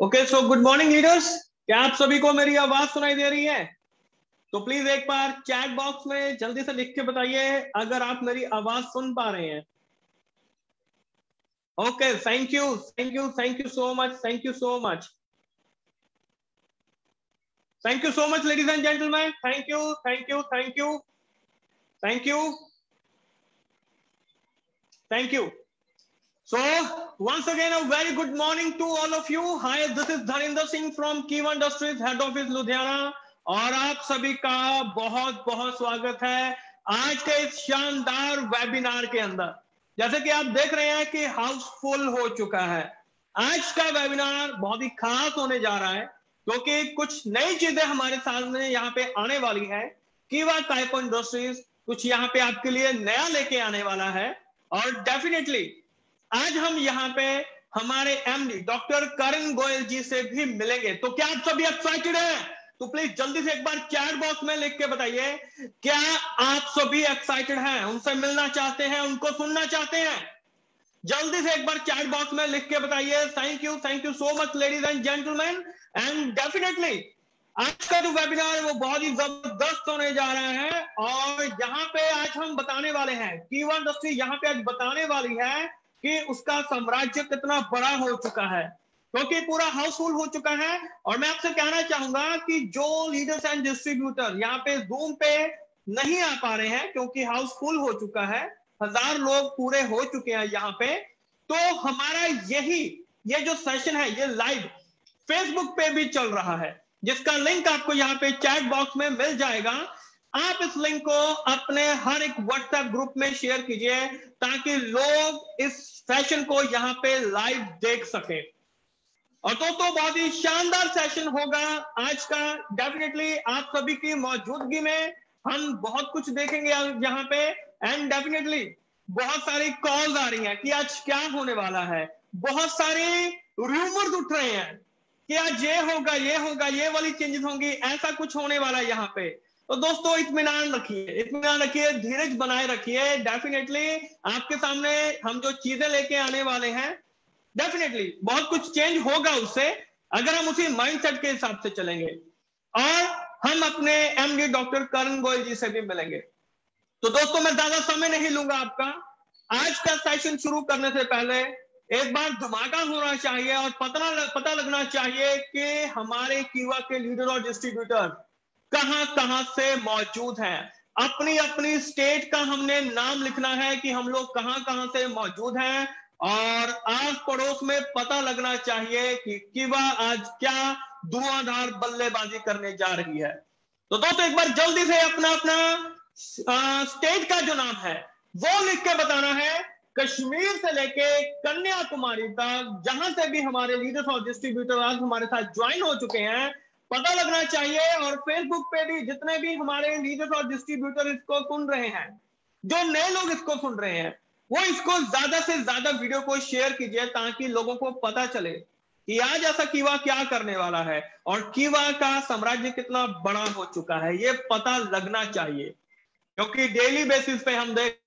Okay so good morning leaders क्या आप सभी को मेरी आवाज़ सुनाई दे रही है? तो प्लीज़ एक बार चैट बॉक्स में जल्दी से लिख के बताइए अगर आप मेरी आवाज़ सुन पा रहे हैं। Okay thank you thank you thank you so much thank you so much thank you so much ladies and gentleman thank you thank you thank you thank you thank you So once again, a very good morning to all of you. Hi, this is Dharinder Singh from Kiva Industries, Head Office Ludhiana. और आप सभी का बहुत बहुत स्वागत है आज के इस शानदार वेबिनार के अंदर जैसे कि आप देख रहे हैं कि हाउसफुल हो चुका है आज का वेबिनार बहुत ही खास होने जा रहा है क्योंकि तो कुछ नई चीज़ें हमारे सामने यहाँ पे आने वाली है कीवा टाइप इंडस्ट्रीज़ कुछ यहाँ पे आपके लिए नया लेके आने वाला है और डेफिनेटली आज हम यहाँ पे हमारे एमडी डॉक्टर करण गोयल जी से भी मिलेंगे। तो क्या आप सभी एक्साइटेड हैं? तो प्लीज़ जल्दी से एक बार चैट बॉक्स में लिख के बताइए, क्या आप सभी एक्साइटेड हैं? उनसे मिलना चाहते हैं, उनको सुनना चाहते हैं? जल्दी से एक बार चैट बॉक्स में लिख के बताइए। Thank you thank you so much ladies and gentleman and definitely आज का जो वेबिनार वो बहुत ही ज़बरदस्त होने जा रहा है। और यहाँ पे आज हम बताने वाले हैं कीवर्ड इंडस्ट्री यहाँ पे आज बताने वाली है कि उसका साम्राज्य कितना बड़ा हो चुका है। क्योंकि तो पूरा हाउसफुल हो चुका है, और मैं आपसे कहना चाहूँगा कि जो लीडर्स एंड डिस्ट्रीब्यूटर यहाँ पे जूम पे नहीं आ पा रहे हैं, क्योंकि हाउसफुल हो चुका है, हज़ार लोग पूरे हो चुके हैं यहाँ पे तो हमारा यही, ये जो सेशन है, ये लाइव फेसबुक पे भी चल रहा है, जिसका लिंक आपको यहाँ पे चैट बॉक्स में मिल जाएगा। आप इस लिंक को अपने हर एक व्हाट्सएप ग्रुप में शेयर कीजिए ताकि लोग इस सेशन को यहाँ पे लाइव देख सके। और दोस्तों तो बहुत ही शानदार सेशन होगा। आज का डेफिनेटली आप सभी की मौजूदगी में हम बहुत कुछ देखेंगे यहाँ पे। एंड डेफिनेटली बहुत सारी कॉल्स आ रही हैं कि आज क्या होने वाला है। बहुत सारे रूमर्स उठ रहे हैं कि आज ये होगा ये होगा, ये वाली चेंजेस होंगी। ऐसा कुछ होने वाला है यहाँ पे। तो दोस्तों इतमान रखिए इतमान रखिए, धीरज बनाए रखिए। डेफिनेटली आपके सामने हम जो चीज़ें लेके आने वाले हैं डेफिनेटली बहुत कुछ चेंज होगा उससे, अगर हम उसी माइंडसेट के हिसाब से चलेंगे। और हम अपने एमडी डॉक्टर करण गोयल जी से भी मिलेंगे। तो दोस्तों, मैं ज़्यादा समय नहीं लूँगा आपका। आज का सेशन शुरू करने से पहले एक बार धमाका होना चाहिए और पता पता लगना चाहिए कि हमारे कीवा के लीडर और डिस्ट्रीब्यूटर कहाँ कहाँ से मौजूद हैं। अपनी अपनी स्टेट का हमने नाम लिखना है कि हम लोग कहाँ कहाँ से मौजूद हैं और आस पड़ोस में पता लगना चाहिए कि किवा आज क्या धुआंधार बल्लेबाजी करने जा रही है। तो दोस्तों, एक बार जल्दी से अपना अपना स्टेट का जो नाम है, वो लिख के बताना है। कश्मीर से लेके कन्याकुमारी तक, जहाँ से भी हमारे लीडर्स और डिस्ट्रीब्यूटर आज हमारे साथ ज्वाइन हो चुके हैं पता लगना चाहिए और फेसबुक पे भी जितने भी हमारे लीडर्स और डिस्ट्रीब्यूटर इसको सुन रहे हैं, जो नए लोग इसको सुन रहे हैं, वो इसको ज़्यादा से ज़्यादा वीडियो को शेयर कीजिए ताकि लोगों को पता चले कि आज ऐसा कीवा क्या करने वाला है और कीवा का साम्राज्य कितना बड़ा हो चुका है, ये पता लगना चाहिए। क्योंकि डेली बेसिस पे हम देख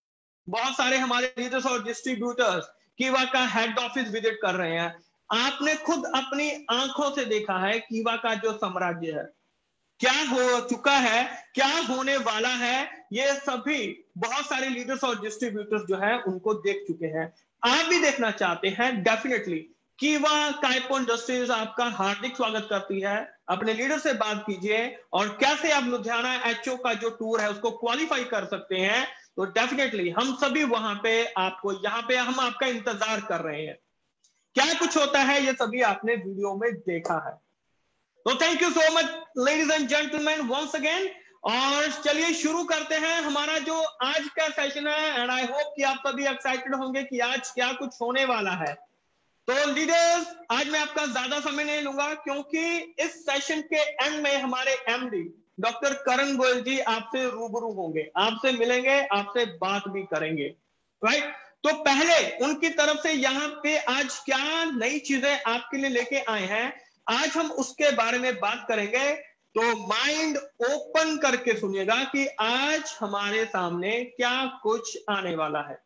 बहुत सारे हमारे लीडर्स और डिस्ट्रीब्यूटर्स कीवा का हेड ऑफ़िस विज़िट कर रहे हैं। आपने खुद अपनी आँखों से देखा है कीवा का जो साम्राज्य है। क्या हो चुका है? क्या होने वाला है? ये सभी बहुत सारे लीडर्स और डिस्ट्रीब्यूटर्स जो है, उनको देख चुके हैं। आप भी देखना चाहते हैं डेफिनेटली कीवा काइपो इंडस्ट्रीज़ आपका हार्दिक स्वागत करती है। अपने लीडर से बात कीजिए और कैसे आप लुधियाना एचओ का जो टूर है, उसको क्वालिफाई कर सकते हैं। तो डेफिनेटली हम सभी वहाँ पे आपको, यहाँ पे हम आपका इंतज़ार कर रहे हैं। क्या कुछ होता है, ये सभी आपने वीडियो में देखा है। तो thank you so much ladies and gentleman once again और चलिए शुरू करते हैं हमारा जो आज का सेशन है एंड आई होप कि आप सभी एक्साइटेड होंगे कि आज क्या कुछ होने वाला है। तो लीडर्स आज मैं आपका ज़्यादा समय नहीं लूँगा, क्योंकि इस सेशन के एंड में हमारे एमडी डॉक्टर करण गोयल जी आपसे रूबरू होंगे, आपसे मिलेंगे, आपसे बात भी करेंगे। राइट तो पहले उनकी तरफ़ से यहाँ पे आज क्या नई चीज़ें आपके लिए लेके आए हैं, आज हम उसके बारे में बात करेंगे। तो माइंड ओपन करके सुनिएगा कि आज हमारे सामने क्या कुछ आने वाला है।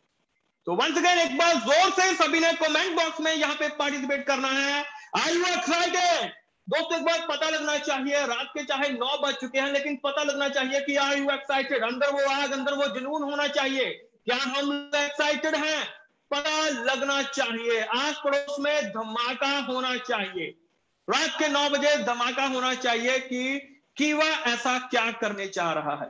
तो वंस अगेन एक बार ज़ोर से सभी ने कमेंट बॉक्स में यहाँ पे पार्टिसिपेट करना है। आई यू एक्साइटेड दोस्तों, एक बार पता लगना चाहिए, रात के चाहे नौ बज चुके हैं, लेकिन पता लगना चाहिए कि आर यू एक्साइटेड अंदर वो आग, अंदर वो जुनून होना चाहिए। क्या हम एक्साइटेड हैं? पता लगना चाहिए। आस पड़ोस में धमाका होना चाहिए। रात के नौ बजे धमाका होना चाहिए कि कीवा ऐसा क्या करने जा रहा है।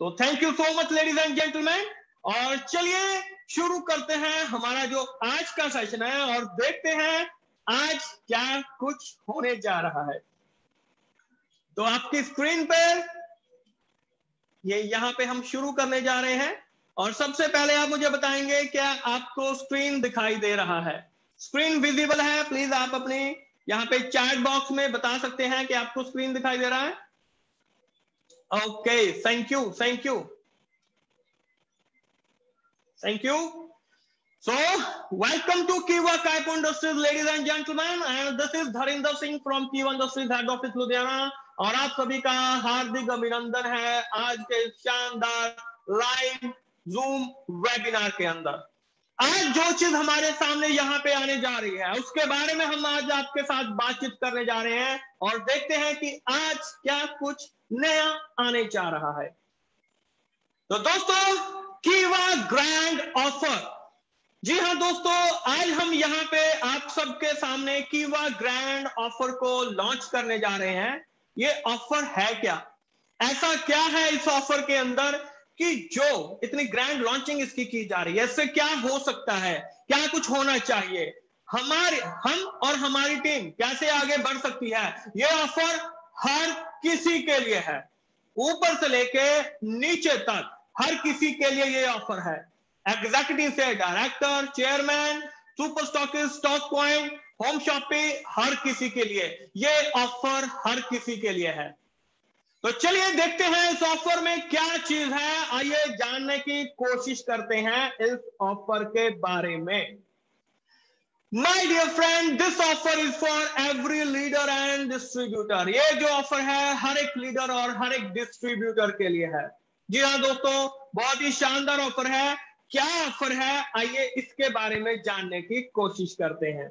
तो thank you so much ladies and gentleman और चलिए शुरू करते हैं हमारा जो आज का सेशन है और देखते हैं आज क्या कुछ होने जा रहा है। तो आपकी स्क्रीन पर ये यहाँ पे हम शुरू करने जा रहे हैं। और सबसे पहले आप मुझे बताएँगे क्या आपको स्क्रीन दिखाई दे रहा है स्क्रीन विजिबल है प्लीज़ आप अपने यहाँ पे चैट बॉक्स में बता सकते हैं कि आपको स्क्रीन दिखाई दे रहा है okay thank you thank you thank you So, welcome to Kiva Kaipo Industries, ladies and gentlemen. And this is Dharinder Singh from Kiva Industries Head Office Ludhiana. और आप सभी का हार्दिक अभिनंदन है आज के शानदार लाइव जूम वेबिनार के अंदर। आज जो चीज़ हमारे सामने यहाँ पे आने जा रही है, उसके बारे में हम आज आपके साथ बातचीत करने जा रहे हैं और देखते हैं कि आज क्या कुछ नया आने जा रहा है। तो दोस्तों कीवा ग्रैंड ऑफ़र जी हाँ दोस्तों, आज हम यहाँ पे आप सबके सामने कीवा ग्रैंड ऑफ़र को लॉन्च करने जा रहे हैं। ये ऑफ़र है क्या? ऐसा क्या है इस ऑफ़र के अंदर? कि जो इतनी ग्रैंड लॉन्चिंग इसकी की जा रही है, इससे क्या हो सकता है? क्या कुछ होना चाहिए? हमारे, हम और हमारी टीम कैसे आगे बढ़ सकती है? ये ऑफ़र हर किसी के लिए है। ऊपर से लेके नीचे तक हर किसी के लिए ये ऑफ़र है। एग्जीक्यूटिव से director chairman super stockist stock point home shoppe हर किसी के लिए। ये ऑफ़र हर किसी के लिए है। तो चलिए देखते हैं इस ऑफ़र में क्या चीज़ है। आइए जानने की कोशिश करते हैं इस ऑफ़र के बारे में। My dear friend this offer is for every leader and distributor ये जो ऑफ़र है हर एक लीडर और हर एक डिस्ट्रीब्यूटर के लिए है। जी हाँ दोस्तों, बहुत ही शानदार ऑफ़र है। क्या ऑफ़र है? आइए इसके बारे में जानने की कोशिश करते हैं।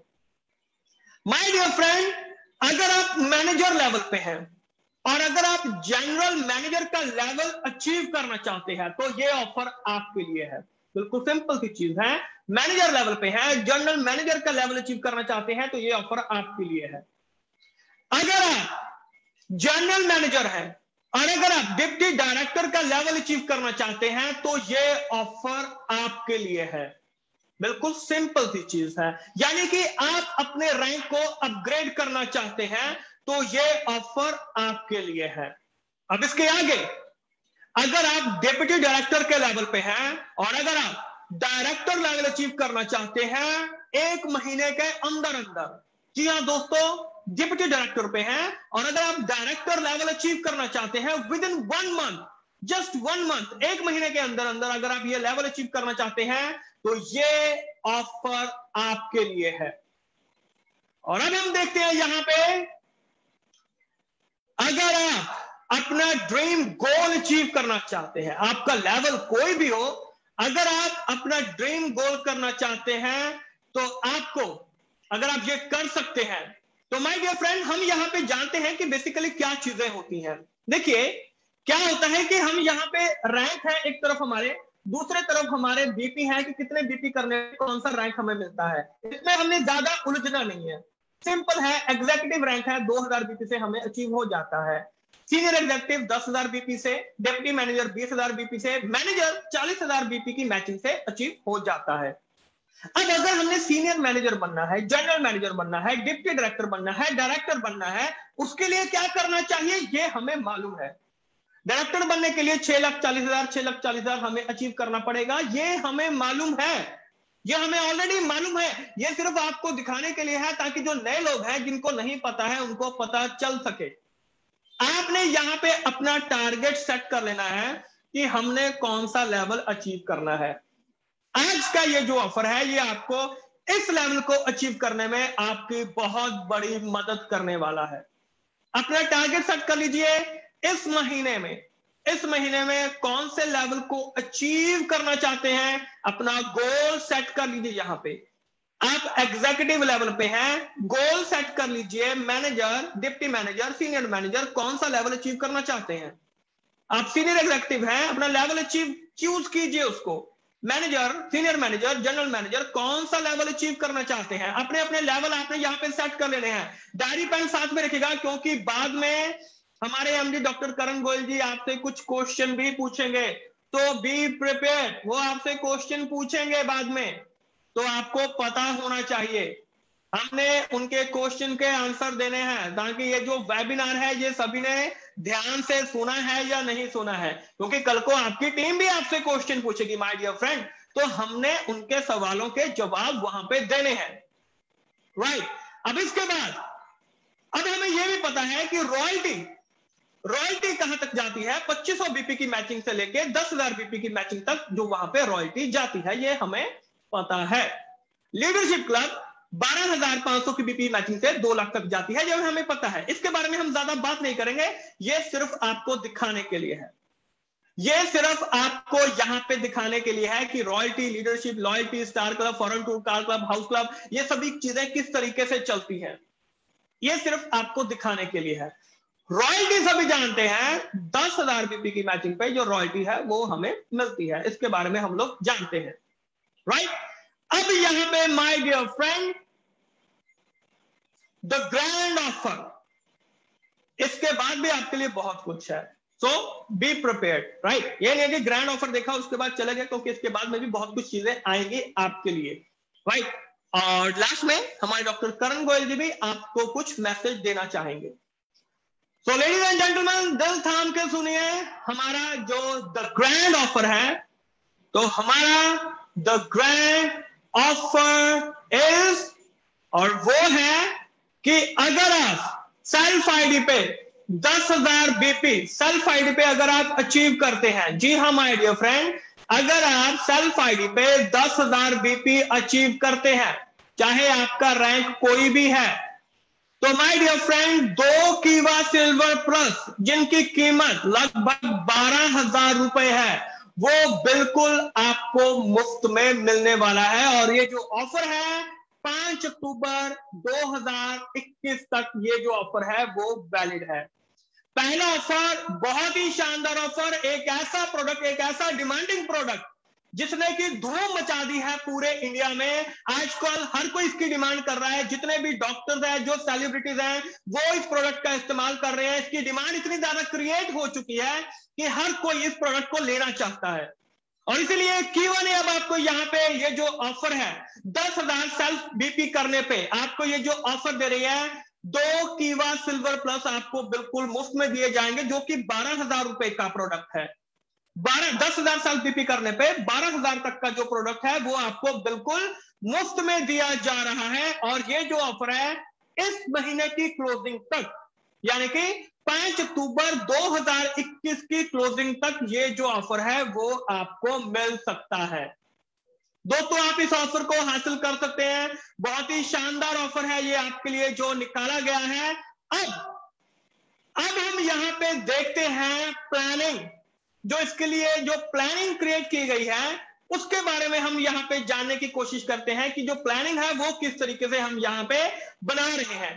माय डियर फ्रेंड अगर आप मैनेजर लेवल पे हैं और अगर आप जनरल मैनेजर का लेवल अचीव करना चाहते हैं तो ये ऑफ़र आपके लिए है। बिल्कुल सिंपल सी चीज़ है। मैनेजर लेवल पे है जनरल मैनेजर का लेवल अचीव करना चाहते हैं तो ये ऑफ़र आपके लिए है। अगर आप जनरल मैनेजर है, और अगर आप डिप्टी डायरेक्टर का लेवल अचीव करना चाहते हैं तो ये ऑफ़र आपके लिए है। बिल्कुल सिंपल सी चीज़ है। यानी कि आप अपने रैंक को अपग्रेड करना चाहते हैं तो ये ऑफ़र आपके लिए है। अब इसके आगे, अगर आप डिप्टी डायरेक्टर के लेवल पे हैं और अगर आप डायरेक्टर लेवल अचीव करना चाहते हैं, एक महीने के अंदर अंदर जी हाँ दोस्तों डिप्टी डायरेक्टर पे हैं और अगर आप डायरेक्टर लेवल अचीव करना चाहते हैं within one month just one month एक महीने के अंदर अंदर अगर आप ये लेवल अचीव करना चाहते हैं तो ये ऑफ़र आपके लिए है। और अब हम देखते हैं यहाँ पे अगर आप अपना ड्रीम गोल अचीव करना चाहते हैं, आपका लेवल कोई भी हो, अगर आप अपना ड्रीम गोल करना चाहते हैं तो आपको, अगर आप ये कर सकते हैं तो माय डियर फ्रेंड हम यहाँ पे जानते हैं कि बेसिकली क्या चीज़ें होती हैं। देखिए, क्या होता है कि हम यहाँ पे रैंक है एक तरफ़ हमारे, दूसरे तरफ़ हमारे बीपी है कि कितने बीपी करने, कौन सा रैंक हमें मिलता है। इसमें हमने ज़्यादा उलझना नहीं है। सिंपल है एग्जीक्यूटिव रैंक है 2000 बीपी से हमें अचीव हो जाता है। सीनियर एग्जीक्यूटिव 10000 बीपी से डेप्यूटी मैनेजर 20000 बीपी से मैनेजर 40000 बीपी की मैचिंग से अचीव हो जाता है। अब अगर हमने सीनियर मैनेजर बनना है जनरल मैनेजर बनना है डिप्टी डायरेक्टर बनना है डायरेक्टर बनना है, उसके लिए क्या करना चाहिए, ये हमें मालूम है। डायरेक्टर बनने के लिए छह लाख चालीस हज़ार, छह लाख चालीस हज़ार हमें अचीव करना पड़ेगा, ये हमें मालूम है। ये हमें ऑलरेडी मालूम है। ये सिर्फ़ आपको दिखाने के लिए है ताकि जो नए लोग हैं, जिनको नहीं पता है, उनको पता चल सके। आपने यहाँ पे अपना टारगेट सेट कर लेना है कि हमने कौन सा लेवल अचीव करना है। आज का ये जो ऑफ़र है, ये आपको इस लेवल को अचीव करने में आपकी बहुत बड़ी मदद करने वाला है। अपना टारगेट सेट कर लीजिए। इस महीने में इस महीने में कौन से लेवल को अचीव करना चाहते हैं, अपना गोल सेट कर लीजिए यहाँ पे। आप एग्जीक्यूटिव लेवल पे हैं गोल सेट कर लीजिए manager deputy manager senior manager कौन सा लेवल अचीव करना चाहते हैं। आप सीनियर एग्जीक्यूटिव हैं, अपना लेवल अचीव चूज़ कीजिए उसको। Manager senior manager general manager कौन सा लेवल अचीव करना चाहते हैं। अपने अपने लेवल आपने यहाँ पे सेट कर लेने हैं। डायरी पेन साथ में रखेगा क्योंकि बाद में हमारे एमडी डॉक्टर करण गोयल जी आपसे कुछ क्वेश्चन भी पूछेंगे। तो बी प्रिपेयर वो आपसे क्वेश्चन पूछेंगे बाद में। तो आपको पता होना चाहिए। हमने उनके क्वेश्चन के आंसर देने हैं, ताकि ये जो वेबिनार है, ये सभी ने ध्यान से सुना है या नहीं सुना है। क्योंकि कल को आपकी टीम भी आपसे क्वेश्चन पूछेगी माय डियर फ्रेंड तो हमने उनके सवालों के जवाब वहाँ पे देने हैं। Right right. अब इसके बाद, अब हमें यह भी पता है कि रॉयल्टी रॉयल्टी कहाँ तक जाती है? 2500 बीपी की मैचिंग से लेके 10000 बीपी की मैचिंग तक जो वहाँ पे रॉयल्टी जाती है ये हमें पता है। लीडरशिप क्लब 12,500 की बीपी मैचिंग से दो लाख तक जाती है जो हमें पता है। इसके बारे में हम ज़्यादा बात नहीं करेंगे ये सिर्फ़ आपको दिखाने के लिए है। ये सिर्फ़ आपको यहाँ पे दिखाने के लिए है कि royalty leadership loyalty star club foreign tour car club house club ये सभी चीज़ें किस तरीके से चलती हैं ये सिर्फ़ आपको दिखाने के लिए है। रॉयल्टी सभी जानते हैं। दस हज़ार बीपी की मैचिंग पे जो रॉयल्टी है, वो हमें मिलती है। इसके बारे में हम लोग जानते हैं। राइट अब यहाँ पे my dear friend the grand offer इसके बाद भी आपके लिए बहुत कुछ है। सो बी प्रिपेयर राइट ये नहीं कि ग्रैंड ऑफ़र देखा, उसके बाद चले गए, क्योंकि इसके बाद में भी बहुत कुछ चीज़ें आएँगी आपके लिए। Right right? और लास्ट में हमारे डॉक्टर करण गोयल जी भी आपको कुछ मैसेज देना चाहेंगे। सो लेडीज़ एंड जेंटलमैन दिल थाम के सुनिए, हमारा जो द ग्रैंड ऑफ़र है तो हमारा द ग्रैंड ऑफ़र इज़ और वो है कि अगर आप सेल्फ आईडी पे दस हज़ार बीपी सेल्फ आईडी पे अगर आप अचीव करते हैं, जी हाँ माय डियर फ्रेंड अगर आप सेल्फ आईडी पे दस हज़ार बीपी अचीव करते हैं, चाहे आपका रैंक कोई भी है तो माय डियर फ्रेंड दो कीवा सिल्वर प्लस, जिनकी कीमत लगभग बारह हज़ार रुपए है, वो बिल्कुल आपको मुफ़्त में मिलने वाला है। और ये जो ऑफ़र है, पाँच अक्टूबर 2021 तक ये जो ऑफ़र है, वो वैलिड है। पहला ऑफ़र बहुत ही शानदार ऑफ़र एक ऐसा प्रोडक्ट एक ऐसा डिमांडिंग प्रोडक्ट जिसने की धूम मचा दी है पूरे इंडिया में आजकल हर कोई इसकी डिमांड कर रहा है। जितने भी डॉक्टर्स हैं, जो सेलिब्रिटीज हैं, वो इस प्रोडक्ट का इस्तेमाल कर रहे हैं। इसकी डिमांड इतनी ज़्यादा क्रिएट हो चुकी है कि हर कोई इस प्रोडक्ट को लेना चाहता है। और इसलिए कीवा ने अब आपको यहाँ पे ये जो ऑफ़र है, दस हज़ार सेल्फ बीपी करने पे आपको ये जो ऑफ़र दे रही है, दो कीवा सिल्वर प्लस आपको बिल्कुल मुफ़्त में दिए जाएँगे, जो कि बारह हज़ार रुपए का प्रोडक्ट है। बारह, दस हज़ार साल पीपी करने पे बारह हज़ार तक का जो प्रोडक्ट है, वो आपको बिल्कुल मुफ़्त में दिया जा रहा है। और ये जो ऑफ़र है, इस महीने की क्लोजिंग तक, यानी कि पाँच अक्टूबर 2021 की क्लोजिंग तक ये जो ऑफ़र है, वो आपको मिल सकता है। दोस्तों, आप इस ऑफ़र को हासिल कर सकते हैं। बहुत ही शानदार ऑफ़र है ये आपके लिए जो निकाला गया है। अब अब हम यहाँ पे देखते हैं प्लानिंग जो इसके लिए जो प्लानिंग क्रिएट की गई है, उसके बारे में हम यहाँ पे जानने की कोशिश करते हैं कि जो प्लानिंग है, वो किस तरीके से हम यहाँ पे बना रहे हैं।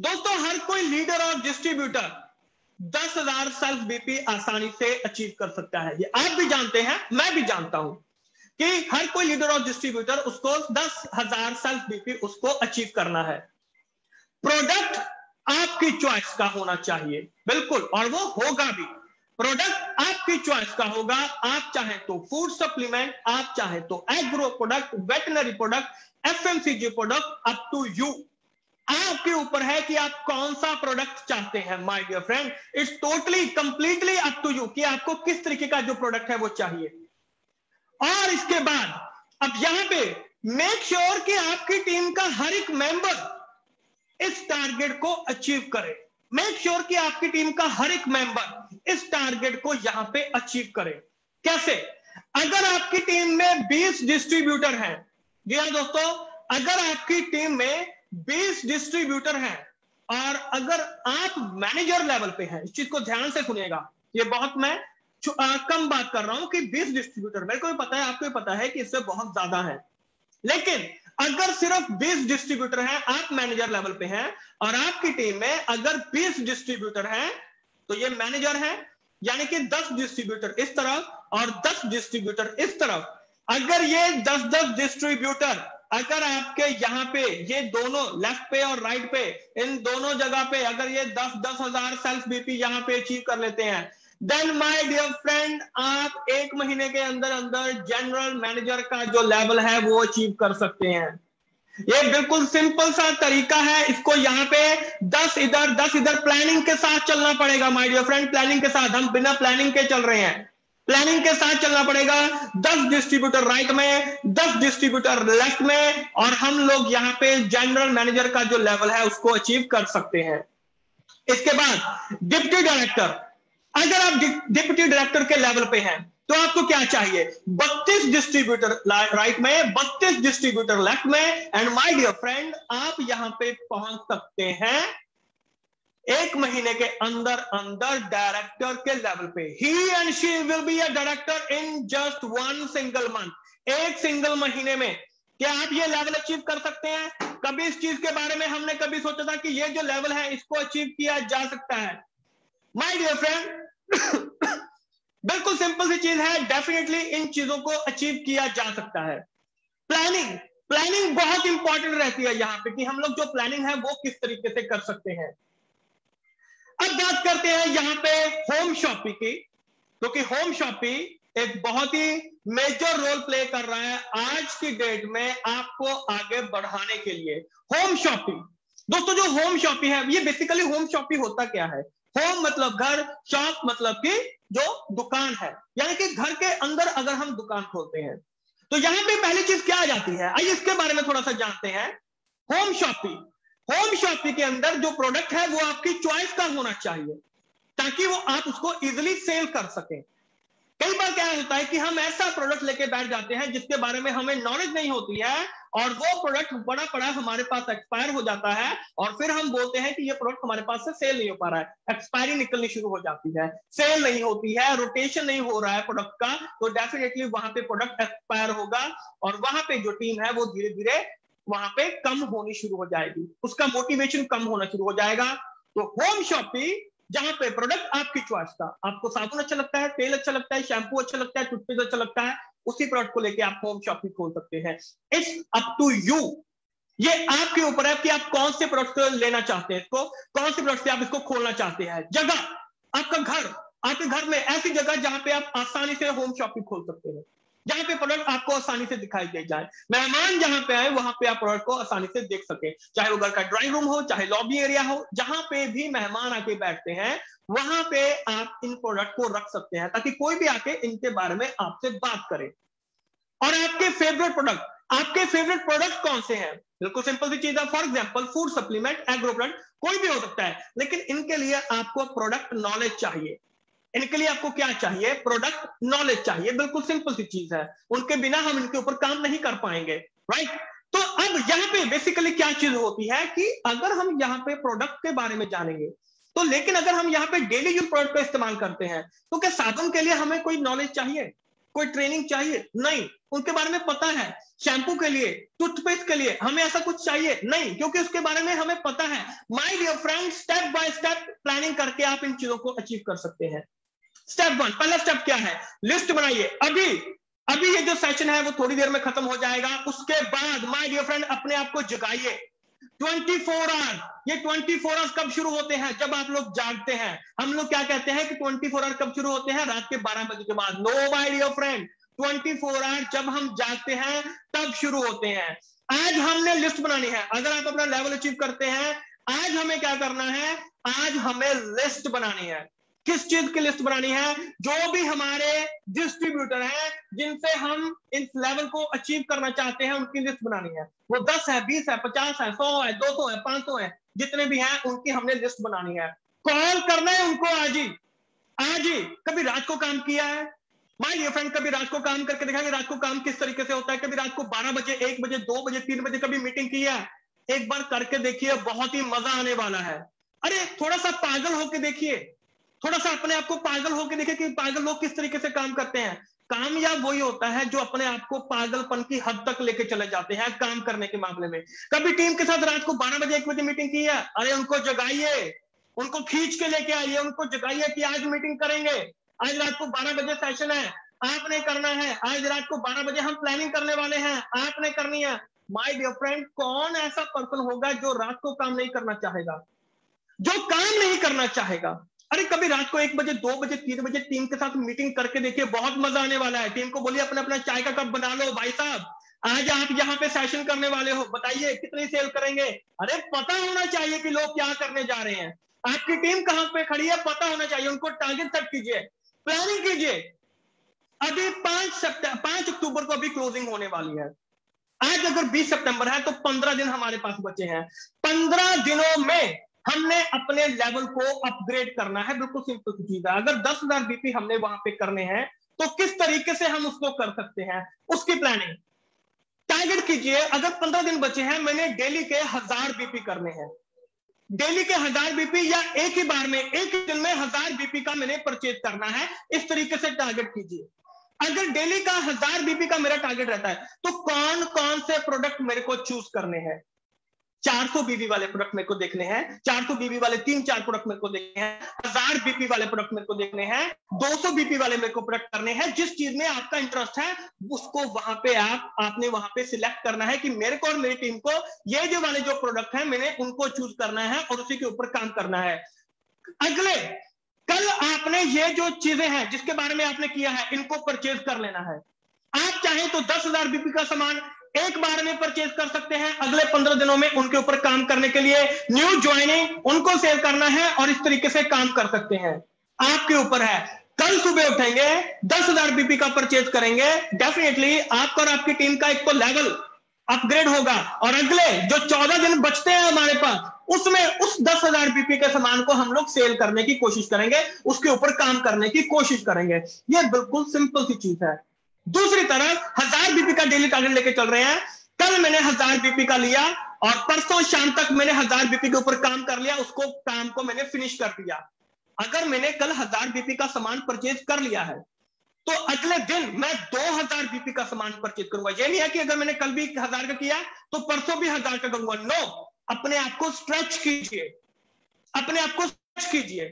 दोस्तों, हर कोई लीडर और डिस्ट्रीब्यूटर दस हज़ार सेल्फ बीपी आसानी से अचीव कर सकता है। ये आप भी जानते हैं, मैं भी जानता हूँ कि हर कोई लीडर और डिस्ट्रीब्यूटर उसको दस हज़ार सेल्फ बीपी उसको अचीव करना है। प्रोडक्ट आपकी चॉइस का होना चाहिए, बिल्कुल, और वो होगा भी। प्रोडक्ट आपकी चॉइस का होगा। आप चाहे तो फ़ूड सप्लीमेंट आप चाहे तो agro product veterinary product FMCG product up to you आपके ऊपर है कि आप कौन सा प्रोडक्ट चाहते हैं my dear friend it's totally completely up to you कि आपको किस तरीके का जो प्रोडक्ट है वो चाहिए। और इसके बाद, अब यहाँ पे मेक श्योर sure कि आपकी टीम का हर एक मेंबर इस टारगेट को अचीव करे। मेक श्योर कि आपकी टीम का हर एक मेंबर इस टारगेट को यहाँ पे अचीव करे। कैसे? अगर आपकी टीम में 20 डिस्ट्रीब्यूटर हैं जी हाँ दोस्तों अगर आपकी टीम में 20 डिस्ट्रीब्यूटर हैं और अगर आप मैनेजर लेवल पे हैं इस चीज़ को ध्यान से सुनिएगा। ये बहुत मैं आ, कम बात कर रहा हूँ कि 20 डिस्ट्रीब्यूटर मेरे को भी पता है आपको भी पता है कि इससे बहुत ज़्यादा है। लेकिन अगर सिर्फ़ 20 डिस्ट्रीब्यूटर हैं, आप मैनेजर लेवल पे हैं, और आपकी टीम में अगर 20 डिस्ट्रीब्यूटर हैं तो ये मैनेजर है, यानी कि 10 डिस्ट्रीब्यूटर इस तरफ़ और 10 डिस्ट्रीब्यूटर इस तरफ़। अगर ये 10-10 डिस्ट्रीब्यूटर अगर आपके यहाँ पे, ये दोनों लेफ़्ट पे और राइट पे, इन दोनों जगह पे अगर ये दस दस हज़ार सेल्फ बीपी यहाँ पे अचीव कर लेते हैं देन माय डियर फ्रेंड आप एक महीने के अंदर अंदर जनरल मैनेजर का जो लेवल है, वो अचीव कर सकते हैं। ये बिल्कुल सिंपल सा तरीका है। इसको यहाँ पे 10 इधर 10 इधर प्लानिंग के साथ चलना पड़ेगा माय डियर फ्रेंड प्लानिंग के साथ। हम बिना प्लानिंग के चल रहे हैं। प्लानिंग के साथ चलना पड़ेगा 10 डिस्ट्रीब्यूटर राइट में 10 डिस्ट्रीब्यूटर लेफ़्ट में, और हम लोग यहाँ पे जनरल मैनेजर का जो लेवल है, उसको अचीव कर सकते हैं। इसके बाद डिप्टी डायरेक्टर अगर आप डिप्टी डायरेक्टर के लेवल पे हैं तो आपको क्या चाहिए? 32 डिस्ट्रीब्यूटर राइट में 32 डिस्ट्रीब्यूटर लेफ़्ट में एंड माय डियर फ्रेंड आप यहाँ पे पहुँच सकते हैं एक महीने के अंदर अंदर डायरेक्टर के लेवल पे। He and she will be a director in just one single month एक सिंगल महीने में क्या आप ये लेवल अचीव कर सकते हैं? कभी इस चीज़ के बारे में हमने कभी सोचा था कि ये जो लेवल है, इसको अचीव किया जा सकता है। माय डियर फ्रेंड बिल्कुल सिंपल सी चीज़ है डेफिनेटली इन चीज़ों को अचीव किया जा सकता है। प्लानिंग प्लानिंग बहुत इंपॉर्टेंट रहती है यहाँ पे कि हम लोग जो प्लानिंग है वो किस तरीके से कर सकते हैं। अब बात करते हैं यहाँ पे होम शॉपिंग की क्योंकि तो होम शॉपिंग एक बहुत ही मेजर रोल प्ले कर रहा है आज की डेट में आपको आगे बढ़ाने के लिए। होम शॉपिंग दोस्तों जो होम शॉपिंग है, ये बेसिकली होम शॉपिंग होता क्या है? होम मतलब घर, शॉप मतलब कि जो दुकान है। यानी कि घर के अंदर अगर हम दुकान खोलते हैं तो यहाँ पे पहली चीज़ क्या आ जाती है? आइए इसके बारे में थोड़ा सा जानते हैं। होम शॉपिंग होम शॉपिंग के अंदर जो प्रोडक्ट है, वो आपकी चॉइस का होना चाहिए, ताकि वो आप उसको इजिली सेल कर सकें। कई बार क्या होता है कि हम ऐसा प्रोडक्ट लेके बैठ जाते हैं जिसके बारे में हमें नॉलेज नहीं होती है और वो प्रोडक्ट बड़ा पड़ा हमारे पास एक्सपायर हो जाता है और फिर हम बोलते हैं कि ये प्रोडक्ट हमारे पास से सेल नहीं हो पा रहा है। एक्सपायरी निकलनी शुरू हो जाती है। सेल नहीं होती है रोटेशन नहीं हो रहा है प्रोडक्ट का तो डेफिनेटली वहाँ पे प्रोडक्ट एक्सपायर होगा और वहाँ पे जो टीम है वो धीरे धीरे वहाँ पे कम होनी शुरू हो जाएगी। उसका मोटिवेशन कम होना शुरू हो जाएगा। तो होम शॉपिंग जहाँ पे प्रोडक्ट आपकी चॉइस का। आपको साबुन अच्छा लगता है, तेल अच्छा लगता है शैम्पू अच्छा लगता है टूथपेस्ट अच्छा लगता है, उसी प्रोडक्ट को लेके आप होम शॉपिंग खोल सकते हैं। इट्स अप टू यू ये आपके ऊपर है कि आप कौन से प्रोडक्ट लेना चाहते हैं इसको, कौन से प्रोडक्ट से आप इसको खोलना चाहते हैं। जगह, आपका घर, आपके घर में ऐसी जगह जहाँ पे आप आसानी से होम शॉपिंग खोल सकते हैं। जहाँ पे प्रोडक्ट आपको आसानी से दिखाई दे जाए। मेहमान जहाँ पे आए, वहाँ पे आप प्रोडक्ट को आसानी से देख सके। चाहे वो घर का ड्राइंग रूम हो, चाहे लॉबी एरिया हो, जहाँ पे भी मेहमान आके बैठते हैं, वहाँ पे आप इन प्रोडक्ट को रख सकते हैं, ताकि कोई भी आके इनके बारे में आपसे बात करे। और आपके फेवरेट प्रोडक्ट आपके फेवरेट प्रोडक्ट कौन से हैं? बिल्कुल सिंपल सी चीज़ है। For example food supplement agro product कोई भी हो सकता है, लेकिन इनके लिए आपको प्रोडक्ट नॉलेज चाहिए। इनके लिए आपको क्या चाहिए? प्रोडक्ट नॉलेज चाहिए। बिल्कुल सिंपल सी चीज़ है। उनके बिना हम इनके ऊपर काम नहीं कर पाएँगे राइट तो अब यहाँ पे बेसिकली क्या चीज़ होती है कि अगर हम यहाँ पे प्रोडक्ट के बारे में जानेंगे तो लेकिन अगर हम यहाँ पे डेली यूज़ प्रोडक्ट का इस्तेमाल करते हैं तो क्या साबुन के लिए हमें कोई नॉलेज चाहिए? कोई ट्रेनिंग चाहिए? नहीं। उनके बारे में पता है। शैम्पू के लिए टूथपेस्ट के लिए हमें ऐसा कुछ चाहिए? नहीं। क्योंकि उसके बारे में हमें पता है। My dear friend step by step planning करके आप इन चीज़ों को अचीव कर सकते हैं। स्टेप वन पहला स्टेप क्या है? लिस्ट बनाइए। अभी अभी ये जो सेशन है, वो थोड़ी देर में खत्म हो जाएगा। उसके बाद माय डियर फ्रेंड अपने आप को जगाइए। 24 फोर आवर ये 24 फोर आवर्स कब शुरू होते हैं? जब आप लोग जागते हैं। हम लोग क्या कहते हैं कि 24 फोर आवर कब शुरू होते हैं? रात के 12 बजे के बाद। No my dear friend 24 four hour जब हम जागते हैं, तब शुरू होते हैं। आज हमने लिस्ट बनानी है। अगर आप अपना लेवल अचीव करते हैं, आज हमें क्या करना है? आज हमें लिस्ट बनानी है। किस चीज़ की लिस्ट बनानी है? जो भी हमारे डिस्ट्रीब्यूटर हैं, जिनसे हम इस लेवल को अचीव करना चाहते हैं, उनकी लिस्ट बनानी है। वो दस है, बीस है, पचास है, सौ है, दो सौ है, पाँच सौ है, जितने भी हैं, उनकी हमने लिस्ट बनानी है। कॉल करना है उनको आज ही। आज ही। कभी रात को काम किया है? माय डियर फ्रेंड कभी रात को काम करके देखा कि रात को काम किस तरीके से होता है? कभी रात को बारह बजे, एक बजे, दो बजे, तीन बजे कभी मीटिंग की है? एक बार करके देखिए, बहुत ही मज़ा आने वाला है। अरे, थोड़ा सा पागल होके देखिए। थोड़ा सा अपने आप को पागल होकर देखे कि पागल लोग किस तरीके से काम करते हैं। कामयाब वही होता है जो अपने आप को पागलपन की हद तक लेके चले जाते हैं काम करने के मामले में। कभी टीम के साथ रात को बारह बजे एक बजे मीटिंग की है? अरे उनको जगाइए। उनको खींच के लेके आइए। उनको जगाइए कि आज मीटिंग करेंगे। आज रात को बारह बजे सेशन है। आपने करना है। आज रात को बारह बजे हम प्लानिंग करने वाले हैं। आपने करनी है। माय डियर फ्रेंड कौन ऐसा पर्सन होगा जो रात को काम नहीं करना चाहेगा? जो काम नहीं करना चाहेगा? अरे कभी रात को एक बजे, दो बजे, तीन बजे टीम के साथ मीटिंग करके देखिए, बहुत मज़ा आने वाला है। टीम को बोलिए, अपना अपना चाय का कप बना लो। भाई साहब, आज आप यहाँ पे सेशन करने वाले हो। बताइए, कितनी सेल करेंगे? अरे पता होना चाहिए कि लोग क्या करने जा रहे हैं। आपकी टीम कहाँ पे खड़ी है, पता होना चाहिए। उनको टारगेट सेट कीजिए प्लानिंग कीजिए। अभी पाँच सितंबर पाँच अक्टूबर को अभी क्लोजिंग होने वाली है। आज अगर 20 सितंबर है तो 15 दिन हमारे पास बचे हैं। 15 दिनों में हमने अपने लेवल को अपग्रेड करना है, बिल्कुल सिंपल सी चीज़ है। अगर दस हज़ार बीपी हमने वहाँ पे करने हैं तो किस तरीके से हम उसको कर सकते हैं? उसकी प्लानिंग टारगेट कीजिए, अगर पंद्रह दिन बचे हैं, मैंने डेली के हज़ार बीपी करने हैं। डेली के हज़ार बीपी या एक ही बार में, एक ही दिन में हज़ार बीपी का मैंने परचेज करना है, इस तरीके से टारगेट कीजिए। अगर डेली का हज़ार बीपी का मेरा टारगेट रहता है तो कौन कौन से प्रोडक्ट मेरे को चूज़ करने हैं? 400 बीबी वाले प्रोडक्ट मेरे को देखने हैं। 400 बीबी वाले, तीन चार प्रोडक्ट मेरे को देखने हैं। हज़ार बीपी वाले प्रोडक्ट मेरे को देखने हैं। 200 बीपी वाले मेरे को प्रोडक्ट करने हैं। जिस चीज़ में आपका इंटरेस्ट है, उसको वहाँ पे आप, आपने वहाँ पे सिलेक्ट करना है कि मेरे को और मेरी टीम को ये जो वाले जो प्रोडक्ट है, मैंने उनको चूज़ करना है और उसी के ऊपर काम करना है। अगले, कल आपने ये जो चीज़ें हैं, जिसके बारे में आपने किया है, इनको परचेज कर लेना है। आप चाहें तो दस हज़ार बीपी का सामान एक बार में परचेज कर सकते हैं। अगले पंद्रह दिनों में उनके ऊपर काम करने के लिए न्यू ज्वाइनिंग उनको सेल करना है और इस तरीके से काम कर सकते हैं। आपके ऊपर है। कल सुबह उठेंगे, दस हज़ार बीपी का परचेज करेंगे। डेफिनेटली आपका और आपकी टीम का एक तो लेवल अपग्रेड होगा। और अगले जो चौदह दिन बचते हैं हमारे पास, उसमें उस दस हज़ार बीपी के सामान को हम लोग सेल करने की कोशिश करेंगे। उसके ऊपर काम करने की कोशिश करेंगे। यह बिल्कुल सिंपल सी चीज़ है। दूसरी तरफ़ हज़ार बीपी का डेली टारगेट लेके चल रहे हैं। कल मैंने हज़ार बीपी का लिया और परसों शाम तक मैंने हज़ार बीपी के ऊपर काम कर लिया, उसको काम को मैंने फिनिश कर दिया। अगर मैंने कल हज़ार बीपी का सामान परचेज कर लिया है तो अगले दिन मैं दो हज़ार बीपी का सामान परचेज करूँगा। ये नहीं है कि अगर मैंने कल भी हज़ार का किया तो परसों भी हज़ार का करूँगा। नो अपने आप को स्ट्रेच कीजिए। अपने आप को स्ट्रेच कीजिए।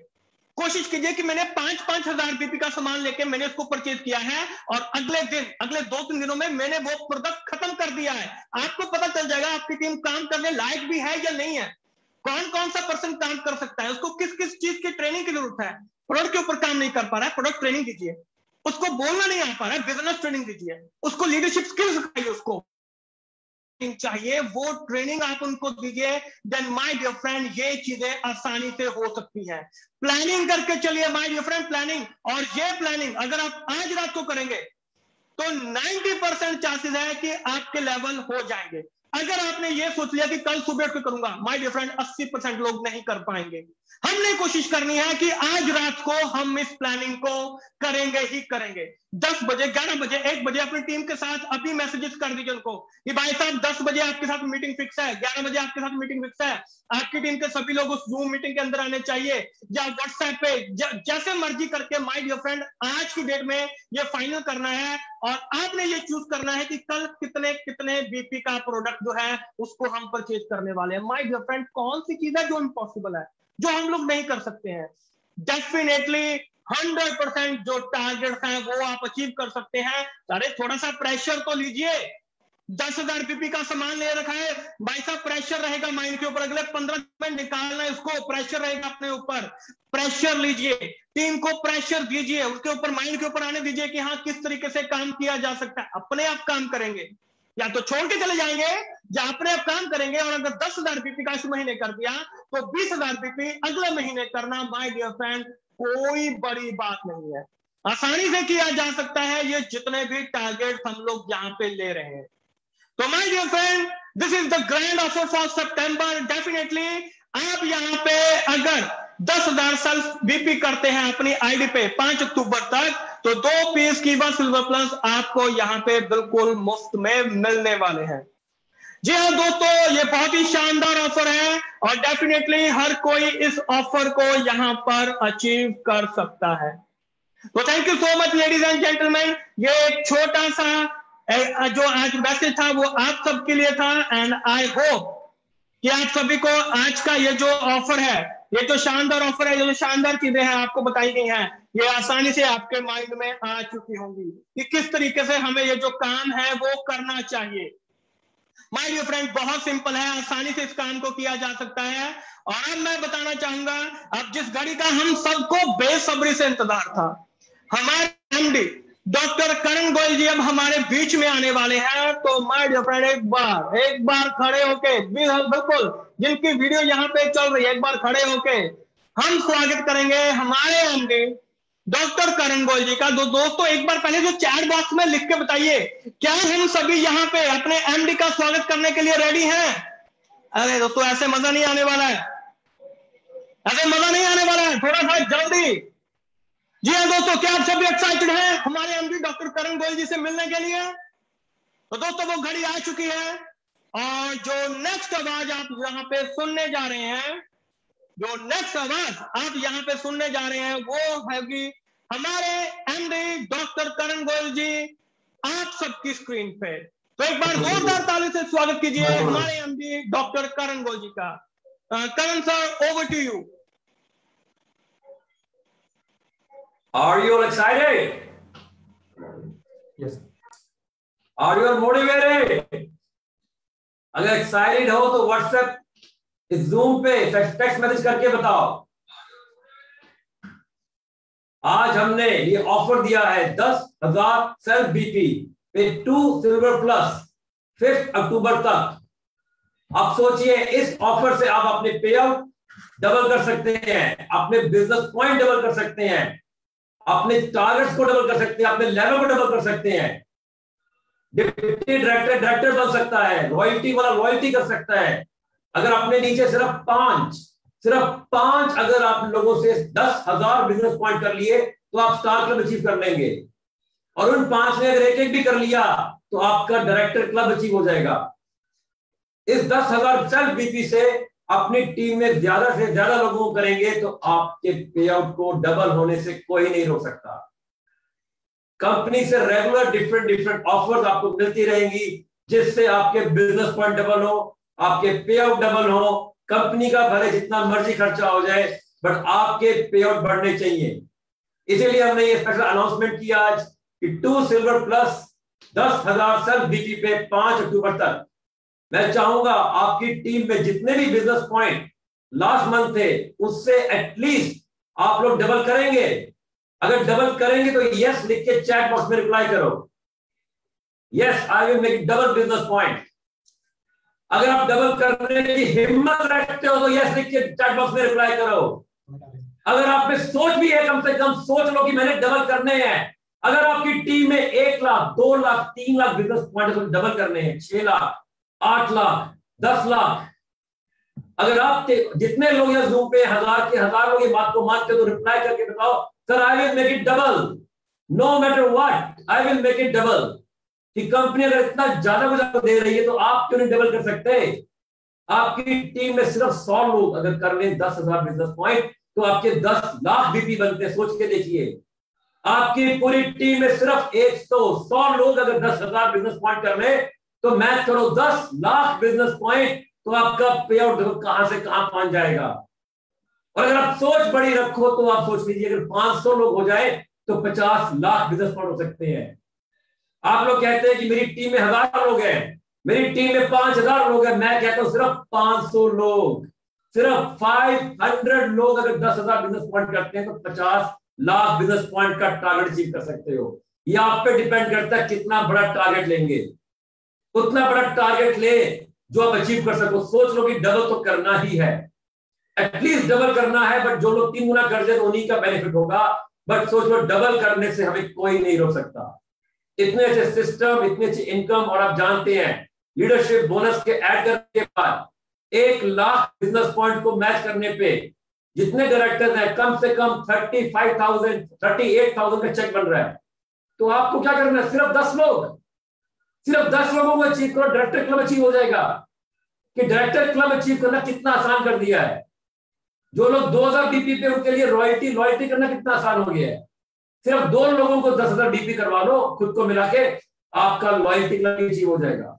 कोशिश कीजिए कि मैंने पाँच पाँच हज़ार बीपी का सामान लेके मैंने उसको परचेज किया है और अगले दिन, अगले दो, तीन दिनों में मैंने वो प्रोडक्ट खत्म कर दिया है। आपको पता चल जाएगा आपकी टीम काम करने लायक भी है या नहीं है। कौन कौन सा पर्सन काम कर सकता है? उसको किस किस चीज़ की ट्रेनिंग की ज़रूरत है? प्रोडक्ट के ऊपर काम नहीं कर पा रहा है प्रोडक्ट ट्रेनिंग दीजिए उसको बोलना नहीं आ पा रहा है बिज़नेस ट्रेनिंग दीजिए उसको लीडरशिप स्किल्स सिखाइए उसको। चाहिए, वो ट्रेनिंग आप उनको दीजिए देन माय डियर फ्रेंड ये चीज़ें आसानी से हो सकती है। प्लानिंग करके चलिए माय डियर फ्रेंड प्लानिंग और ये प्लानिंग अगर आप आज रात को करेंगे तो 90 परसेंट चांसेस है कि आपके लेवल हो जाएँगे। अगर आपने ये सोच लिया कि कल सुबह उठ करूँगा माय डियर फ्रेंड 80 परसेंट लोग नहीं कर पाएँगे। हमने कोशिश करनी है कि आज रात को हम इस प्लानिंग को करेंगे ही करेंगे। दस बजे, ग्यारह बजे, एक बजे अपनी टीम के साथ अभी मैसेजेस कर दीजिए उनको कि भाई साहब, दस बजे आपके साथ मीटिंग फिक्स है, ग्यारह बजे आपके साथ मीटिंग फिक्स है। आपकी टीम के सभी लोग उस जूम मीटिंग के अंदर आने चाहिए या व्हाट्सएप पे जैसे मर्ज़ी करके माय डियर फ्रेंड आज की डेट में ये फाइनल करना है और आपने ये चूज़ करना है कि कल कितने कितने बीपी का प्रोडक्ट जो है, उसको हम परचेज करने वाले हैं। माय डियर कौन सी चीज़ है जो इम्पॉसिबल है, जो हम लोग नहीं कर सकते हैं? डेफिनेटली हंड्रेड परसेंट जो टारगेट हैं, वो आप अचीव कर सकते हैं। अरे थोड़ा सा प्रेशर तो लीजिए। दस हज़ार पीपी का सामान ले रखा है। भाई साहब प्रेशर रहेगा माइंड के ऊपर। अगले पंद्रह मिनट निकालना है उसको। प्रेशर रहेगा अपने ऊपर। प्रेशर लीजिए। टीम को प्रेशर दीजिए। उसके ऊपर माइंड के ऊपर आने दीजिए कि हाँ किस तरीके से काम किया जा सकता है। अपने आप काम करेंगे। या तो छोड़ के चले जाएँगे, या अपने आप काम करेंगे, और अगर दस हज़ार बीपी का इस महीने कर दिया तो बीस हज़ार बीपी अगले महीने करना माय डियर फ्रेंड कोई बड़ी बात नहीं है। आसानी से किया जा सकता है, ये जितने भी टारगेट हम लोग यहाँ पे ले रहे हैं। तो my dear friend this is the grand offer for September definitely आप यहाँ पे अगर दस हज़ार सेल्फ बीपी करते हैं अपनी आईडी पे, पाँच अक्टूबर तक तो दो पीस की वन सिल्वर प्लस आपको यहाँ पे बिल्कुल मुफ़्त में मिलने वाले हैं। जी हाँ दोस्तों, ये बहुत ही शानदार ऑफ़र है और डेफिनेटली हर कोई इस ऑफ़र को यहाँ पर अचीव कर सकता है। तो thank you so much ladies and gentleman ये एक छोटा सा जो आज मैसेज था वो आप सबके लिए था। एंड आई होप कि आप सभी को आज का ये जो ऑफ़र है ये तो शानदार ऑफ़र है, ये जो शानदार चीज़ें हैं, आपको बताई गई हैं। ये आसानी से आपके माइंड में आ चुकी होंगी कि किस तरीके से हमें ये जो काम है वो करना चाहिए। माय डियर फ्रेंड बहुत सिंपल है, आसानी से इस काम को किया जा सकता है। और अब मैं बताना चाहूँगा, अब जिस घड़ी का हम सबको बेसब्री से इंतज़ार था, हमारे एमडी डॉक्टर करण गोयल जी अब हमारे बीच में आने वाले हैं। तो माय डियर फ्रेंड एक बार एक बार खड़े होके, बिल्कुल जिनकी वीडियो यहाँ पे चल रही है, एक बार खड़े होके हम स्वागत करेंगे हमारे एमडी डॉक्टर करण गोयल जी का। दो दोस्तों, एक बार पहले जो चैट बॉक्स में लिख के बताइए, क्या हम सभी यहाँ पे अपने एमडी का स्वागत करने के लिए रेडी हैं? अरे दोस्तों, ऐसे मज़ा नहीं आने वाला है। ऐसे मज़ा नहीं आने वाला है। थोड़ा सा जल्दी। जी हाँ दोस्तों, क्या आप सभी एक्साइटेड हैं? हमारे एमडी डॉक्टर करण गोयल जी से मिलने के लिए। तो दोस्तों, वो घड़ी आ चुकी है। और जो नेक्स्ट आवाज़ आप यहाँ पे सुनने जा रहे हैं जो नेक्स्ट आवाज़ आप यहाँ पे सुनने जा रहे हैं वो है कि हमारे एमडी डॉक्टर करण गोयल जी आप सबकी स्क्रीन पे तो एक बार जोरदार ताली से स्वागत कीजिए हमारे एमडी डॉक्टर करण गोयल जी का Karan sir over to you Are you all excited? Yes. Are you all motivated? अगर एक्साइटेड हो तो व्हाट्सएप इस जूम पे टेक्स्ट मैसेज करके बताओ। आज हमने ये ऑफ़र दिया है दस हज़ार सेल्फ बीपी पे टू सिल्वर प्लस फिफ्थ अक्टूबर तक। आप सोचिए, इस ऑफ़र से आप अपने पे आउट डबल कर सकते हैं, अपने बिज़नेस पॉइंट डबल कर सकते हैं, अपने टारगेट्स को डबल कर सकते हैं, अपने लेवल को डबल कर सकते हैं। डिप्टी डायरेक्टर डायरेक्टर बन सकता है रॉयल्टी वाला रॉयल्टी कर सकता है। अगर अपने नीचे सिर्फ़ पाँच सिर्फ़ पाँच अगर आप लोगों से दस हज़ार बिज़नेस पॉइंट कर लिए तो आप स्टार क्लब अचीव कर लेंगे। और उन पाँच ने अगर एक एक भी कर लिया तो आपका डायरेक्टर क्लब अचीव हो जाएगा। इस दस हज़ार सेल्फ बीपी से अपनी टीम में ज़्यादा से ज़्यादा लोगों को करेंगे तो आपके पे आउट को डबल होने से कोई नहीं रोक सकता। कंपनी से रेगुलर डिफरेंट डिफरेंट ऑफर्स आपको मिलती रहेंगी, जिससे आपके बिज़नेस पॉइंट डबल हो, आपके पे आउट डबल हो, कंपनी का भले जितना मर्ज़ी खर्चा हो जाए बट आपके पे आउट बढ़ने चाहिए। इसीलिए हमने ये स्पेशल अनाउंसमेंट किया आज कि टू सिल्वर प्लस दस हज़ार सेल्फ बीपी पे पाँच अक्टूबर तक। मैं चाहूँगा आपकी टीम में जितने भी बिज़नेस पॉइंट लास्ट मंथ थे, उससे एटलीस्ट आप लोग डबल करेंगे। अगर डबल करेंगे तो यस लिख के चैट बॉक्स में रिप्लाई करो। Yes I will make double business point अगर आप डबल करने की हिम्मत रखते हो तो यस लिख के चैट बॉक्स में रिप्लाई करो। अगर आप में सोच भी है कम से कम, सोच लो कि मैंने डबल करने हैं। अगर आपकी टीम में एक लाख, दो लाख, तीन लाख बिज़नेस पॉइंट तो डबल करने हैं, छह लाख, आठ लाख, दस लाख, अगर आप जितने लोग यहाँ जूम पे हज़ार के हज़ार लोग ये बात को मानते तो रिप्लाई करके बताओ sir I will make it double no matter what I will make it double कि कंपनी अगर इतना ज़्यादा कुछ आपको दे रही है तो आप क्यों नहीं डबल कर सकते? आपकी टीम में सिर्फ़ सौ लोग अगर कर ले, दस हज़ार बिज़नेस पॉइंट तो आपके दस लाख बीपी बनते सोच के देखिए। आपकी पूरी टीम में सिर्फ़ एक सौ सौ लोग अगर दस हज़ार बिज़नेस पॉइंट कर ले तो मैच करो, दस लाख बिज़नेस पॉइंट तो आपका पे आउट कहाँ से कहाँ पहुँच जाएगा। और अगर आप सोच बड़ी रखो तो आप सोच लीजिए, अगर 500 लोग हो जाए तो 50 लाख बिज़नेस पॉइंट हो सकते हैं। आप लोग कहते हैं कि मेरी टीम में हज़ार लोग हैं, मेरी टीम में पाँच हज़ार लोग हैं, मैं कहता हूँ सिर्फ़ 500 लोग, सिर्फ़ 500 लोग अगर दस हज़ार बिज़नेस पॉइंट करते हैं तो 50 लाख बिज़नेस पॉइंट का टारगेट अचीव कर सकते हो। ये आप पे डिपेंड करता है कितना बड़ा टारगेट लेंगे। उतना बड़ा टारगेट ले जो आप अचीव कर सको। सोच लो कि डबल तो करना ही है। एटलीस्ट डबल करना है बट जो लोग तीन गुना कर दे तो उन्हीं का बेनिफिट होगा। बट सोच लो, डबल करने से हमें कोई नहीं रोक सकता। इतने अच्छे सिस्टम इतने अच्छे इनकम और आप जानते हैं लीडरशिप बोनस के ऐड करने के बाद एक लाख बिज़नेस पॉइंट को मैच करने पे जितने डायरेक्टर्स हैं, कम से कम thirty five thousand thirty eight thousand का चेक बन रहा है। तो आपको क्या करना है? सिर्फ़ दस लोग। सिर्फ़ दस लोगों को अचीव करो डायरेक्टर क्लब अचीव हो जाएगा। कि डायरेक्टर क्लब अचीव करना कितना आसान कर दिया है। जो लोग 2000 बीपी पे उनके लिए रॉयल्टी रॉयल्टी करना कितना आसान हो गया है। सिर्फ़ दो लोगों को दस हज़ार डीपी करवा लो, खुद को मिला के आपका लॉयल्टी क्लब अचीव हो जाएगा।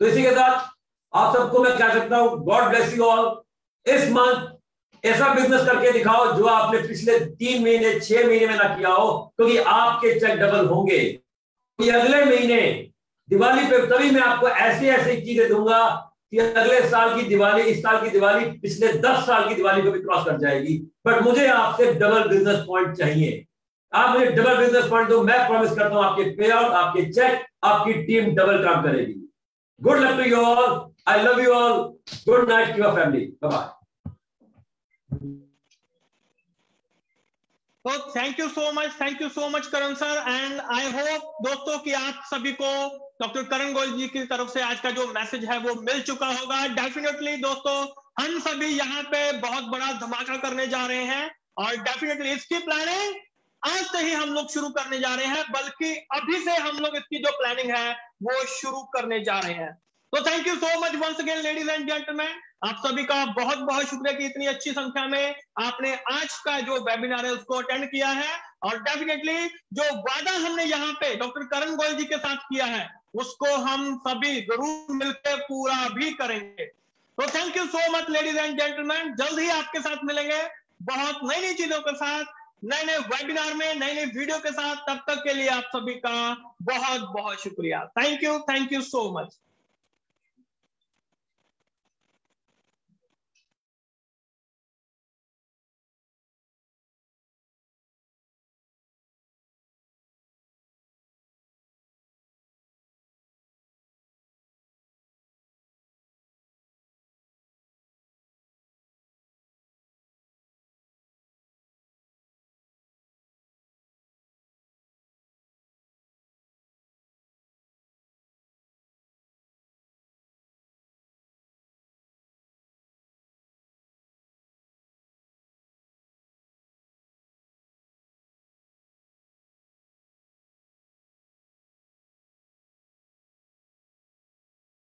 तो इसी के साथ आप सबको मैं कह सकता हूँ गॉड ब्लेस यू ऑल इस मंथ ऐसा बिज़नेस करके दिखाओ जो आपने पिछले तीन महीने, छह महीने में ना किया हो, क्योंकि तो आपके चेक डबल होंगे। कि अगले महीने दिवाली पे तभी मैं आपको ऐसी ऐसी चीज़ें दूँगा कि अगले साल की दिवाली, इस साल की दिवाली पिछले दस साल की दिवाली को भी क्रॉस कर जाएगी। बट मुझे आपसे डबल बिज़नेस पॉइंट चाहिए। आप मुझे डबल बिज़नेस पॉइंट दो, मैं प्रॉमिस करता हूँ आपके पे आउट आपके चेक आपकी टीम डबल काम करेगी। Good luck to you all I love you all good night to your family bye तो thank you so much thank you so much Karan sir and I hope दोस्तों कि आप सभी को doctor Karan Goyal जी की तरफ़ से आज का जो मैसेज है वो मिल चुका होगा। डेफिनेटली दोस्तों, हम सभी यहाँ पे बहुत बड़ा धमाका करने जा रहे हैं और डेफिनेटली इसकी प्लानिंग आज से ही हम लोग शुरू करने जा रहे हैं, बल्कि अभी से हम लोग इसकी जो प्लानिंग है वो शुरू करने जा रहे हैं। तो thank you so much once again ladies and gentleman आप सभी का बहुत बहुत शुक्रिया कि इतनी अच्छी संख्या में आपने आज का जो वेबिनार है, उसको अटेंड किया है। और डेफिनेटली जो वादा हमने यहाँ पे डॉक्टर करण गोयल जी के साथ किया है, उसको हम सभी ज़रूर मिलकर पूरा भी करेंगे। तो thank you so much ladies and gentleman जल्द ही आपके साथ मिलेंगे बहुत नई नई चीज़ों के साथ नए नए वेबिनार में नई नई वीडियो के साथ। तब तक के लिए आप सभी का बहुत बहुत शुक्रिया। Thank you thank you so much